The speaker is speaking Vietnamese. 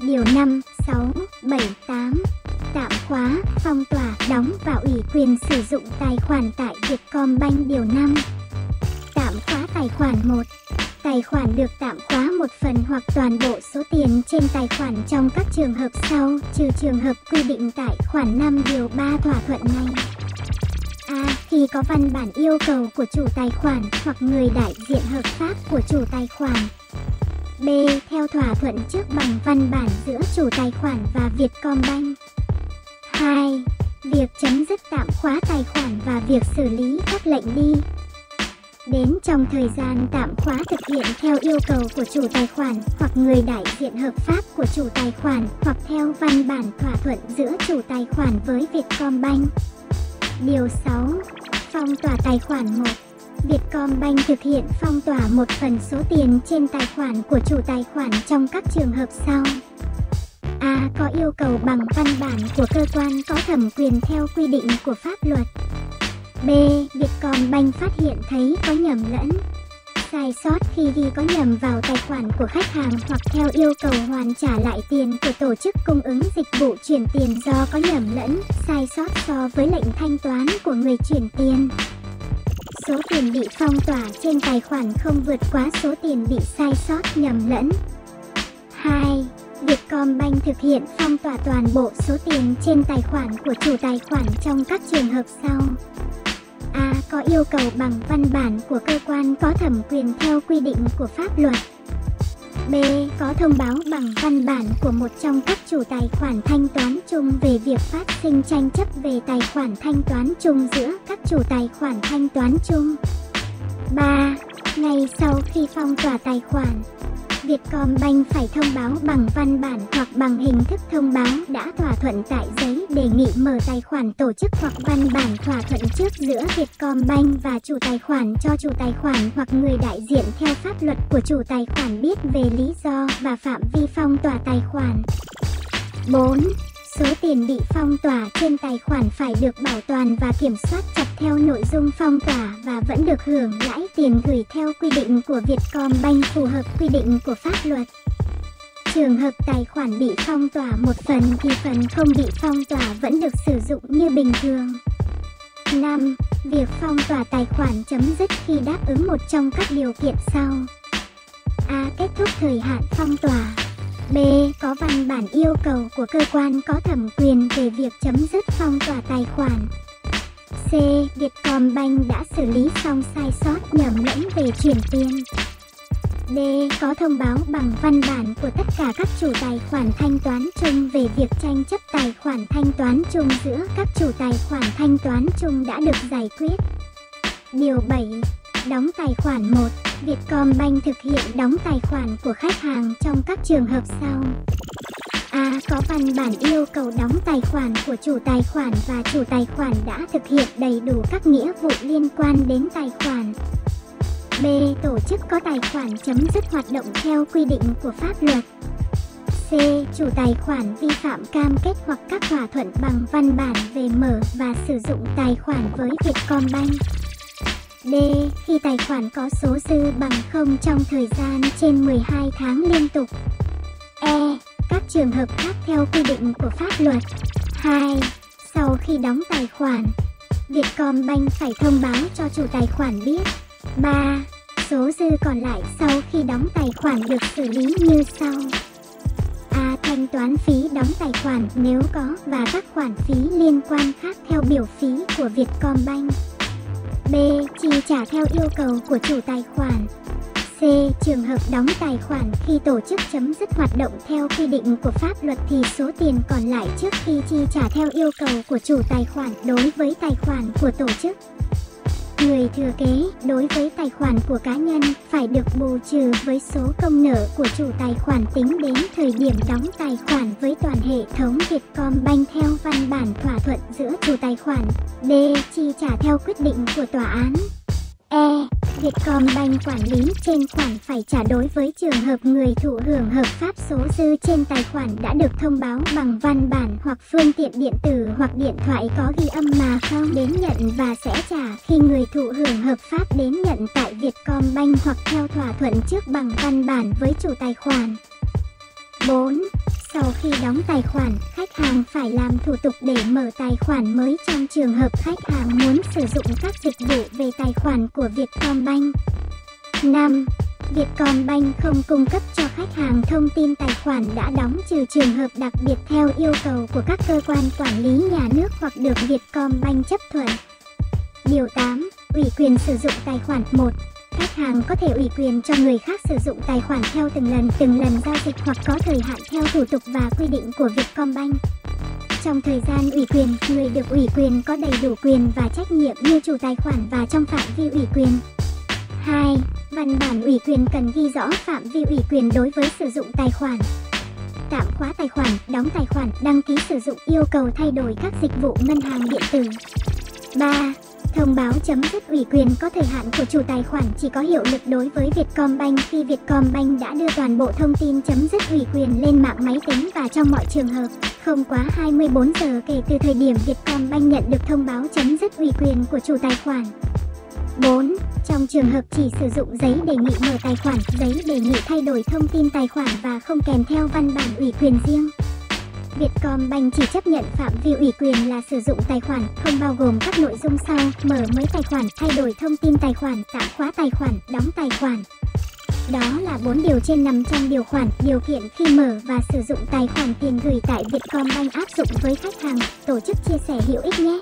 Điều 5, 6, 7, 8 Tạm khóa, phong tỏa, đóng và ủy quyền sử dụng tài khoản tại Vietcombank Điều 5 Tạm khóa tài khoản 1 Tài khoản được tạm khóa một phần hoặc toàn bộ số tiền trên tài khoản trong các trường hợp sau, trừ trường hợp quy định tại khoản 5 điều 3 thỏa thuận này. A. À, Khi có văn bản yêu cầu của chủ tài khoản hoặc người đại diện hợp pháp của chủ tài khoản. B. Theo thỏa thuận trước bằng văn bản giữa chủ tài khoản và Vietcombank. 2. Việc chấm dứt tạm khóa tài khoản và việc xử lý các lệnh đi, đến trong thời gian tạm khóa thực hiện theo yêu cầu của chủ tài khoản hoặc người đại diện hợp pháp của chủ tài khoản hoặc theo văn bản thỏa thuận giữa chủ tài khoản với Vietcombank. Điều 6. Phong tỏa tài khoản 1 Vietcombank thực hiện phong tỏa một phần số tiền trên tài khoản của chủ tài khoản trong các trường hợp sau. A. Có yêu cầu bằng văn bản của cơ quan có thẩm quyền theo quy định của pháp luật. B. Vietcombank phát hiện thấy có nhầm lẫn sai sót khi ghi có nhầm vào tài khoản của khách hàng hoặc theo yêu cầu hoàn trả lại tiền của tổ chức cung ứng dịch vụ chuyển tiền do có nhầm lẫn, sai sót so với lệnh thanh toán của người chuyển tiền. Số tiền bị phong tỏa trên tài khoản không vượt quá số tiền bị sai sót nhầm lẫn. 2. Vietcombank thực hiện phong tỏa toàn bộ số tiền trên tài khoản của chủ tài khoản trong các trường hợp sau. A. Có yêu cầu bằng văn bản của cơ quan có thẩm quyền theo quy định của pháp luật. B. Có thông báo bằng văn bản của một trong các chủ tài khoản thanh toán chung về việc phát sinh tranh chấp về tài khoản thanh toán chung giữa các chủ tài khoản thanh toán chung. 3. Ngay sau khi phong tỏa tài khoản, Vietcombank phải thông báo bằng văn bản hoặc bằng hình thức thông báo đã thỏa thuận tại giấy đề nghị mở tài khoản tổ chức hoặc văn bản thỏa thuận trước giữa Vietcombank và chủ tài khoản cho chủ tài khoản hoặc người đại diện theo pháp luật của chủ tài khoản biết về lý do và phạm vi phong tỏa tài khoản. 4. Số tiền bị phong tỏa trên tài khoản phải được bảo toàn và kiểm soát chặt theo nội dung phong tỏa và vẫn được hưởng lãi tiền gửi theo quy định của Vietcombank phù hợp quy định của pháp luật. Trường hợp tài khoản bị phong tỏa một phần thì phần không bị phong tỏa vẫn được sử dụng như bình thường. 5. Việc phong tỏa tài khoản chấm dứt khi đáp ứng một trong các điều kiện sau. A. Kết thúc thời hạn phong tỏa B. Có văn bản yêu cầu của cơ quan có thẩm quyền về việc chấm dứt phong tỏa tài khoản. C. Vietcombank đã xử lý xong sai sót nhầm lẫn về chuyển tiền. D. Có thông báo bằng văn bản của tất cả các chủ tài khoản thanh toán chung về việc tranh chấp tài khoản thanh toán chung giữa các chủ tài khoản thanh toán chung đã được giải quyết. Điều 7. Đóng tài khoản 1 Vietcombank thực hiện đóng tài khoản của khách hàng trong các trường hợp sau. A. Có văn bản yêu cầu đóng tài khoản của chủ tài khoản và chủ tài khoản đã thực hiện đầy đủ các nghĩa vụ liên quan đến tài khoản. B. Tổ chức có tài khoản chấm dứt hoạt động theo quy định của pháp luật. C. Chủ tài khoản vi phạm cam kết hoặc các thỏa thuận bằng văn bản về mở và sử dụng tài khoản với Vietcombank. D. Khi tài khoản có số dư bằng không trong thời gian trên 12 tháng liên tục. E. Các trường hợp khác theo quy định của pháp luật. 2. Sau khi đóng tài khoản, Vietcombank phải thông báo cho chủ tài khoản biết. 3. Số dư còn lại sau khi đóng tài khoản được xử lý như sau. A. Thanh toán phí đóng tài khoản nếu có và các khoản phí liên quan khác theo biểu phí của Vietcombank. B. Chi trả theo yêu cầu của chủ tài khoản. C. Trường hợp đóng tài khoản khi tổ chức chấm dứt hoạt động theo quy định của pháp luật thì số tiền còn lại trước khi chi trả theo yêu cầu của chủ tài khoản đối với tài khoản của tổ chức. Người thừa kế, đối với tài khoản của cá nhân, phải được bù trừ với số công nợ của chủ tài khoản tính đến thời điểm đóng tài khoản với toàn hệ thống Vietcombank theo văn bản thỏa thuận giữa chủ tài khoản. D. Chi trả theo quyết định của tòa án. E. Vietcombank quản lý trên khoản phải trả đối với trường hợp người thụ hưởng hợp pháp số dư trên tài khoản đã được thông báo bằng văn bản hoặc phương tiện điện tử hoặc điện thoại có ghi âm mà không đến nhận và sẽ trả khi người thụ hưởng hợp pháp đến nhận tại Vietcombank hoặc theo thỏa thuận trước bằng văn bản với chủ tài khoản. 4. Sau khi đóng tài khoản, khách hàng phải làm thủ tục để mở tài khoản mới trong trường hợp khách hàng muốn sử dụng các dịch vụ về tài khoản của Vietcombank. 5. Vietcombank không cung cấp cho khách hàng thông tin tài khoản đã đóng trừ trường hợp đặc biệt theo yêu cầu của các cơ quan quản lý nhà nước hoặc được Vietcombank chấp thuận. Điều 8. Ủy quyền sử dụng tài khoản 1 khách hàng có thể ủy quyền cho người khác sử dụng tài khoản theo từng lần từng lần giao dịch hoặc có thời hạn theo thủ tục và quy định của Vietcombank. Trong thời gian ủy quyền, người được ủy quyền có đầy đủ quyền và trách nhiệm như chủ tài khoản và trong phạm vi ủy quyền. 2. Văn bản ủy quyền cần ghi rõ phạm vi ủy quyền đối với sử dụng tài khoản. Tạm khóa tài khoản, đóng tài khoản, đăng ký sử dụng, yêu cầu thay đổi các dịch vụ ngân hàng điện tử. 3. Thông báo chấm dứt ủy quyền có thời hạn của chủ tài khoản chỉ có hiệu lực đối với Vietcombank khi Vietcombank đã đưa toàn bộ thông tin chấm dứt ủy quyền lên mạng máy tính và trong mọi trường hợp, không quá 24 giờ kể từ thời điểm Vietcombank nhận được thông báo chấm dứt ủy quyền của chủ tài khoản. 4. Trong trường hợp chỉ sử dụng giấy đề nghị mở tài khoản, giấy đề nghị thay đổi thông tin tài khoản và không kèm theo văn bản ủy quyền riêng. Vietcombank chỉ chấp nhận phạm vi ủy quyền là sử dụng tài khoản, không bao gồm các nội dung sau, mở mới tài khoản, thay đổi thông tin tài khoản, tạm khóa tài khoản, đóng tài khoản. Đó là bốn điều trên nằm trong điều khoản, điều kiện khi mở và sử dụng tài khoản tiền gửi tại Vietcombank áp dụng với khách hàng, tổ chức chia sẻ hữu ích nhé.